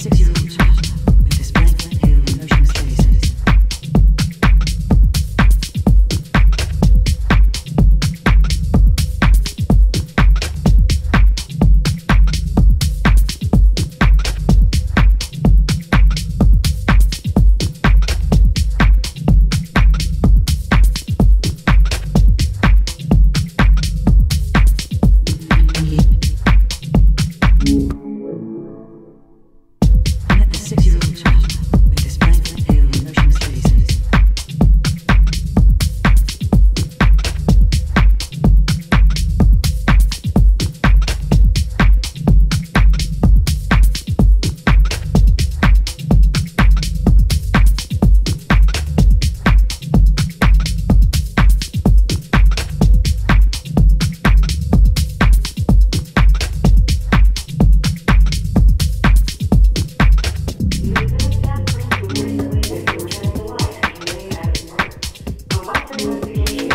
six Connection.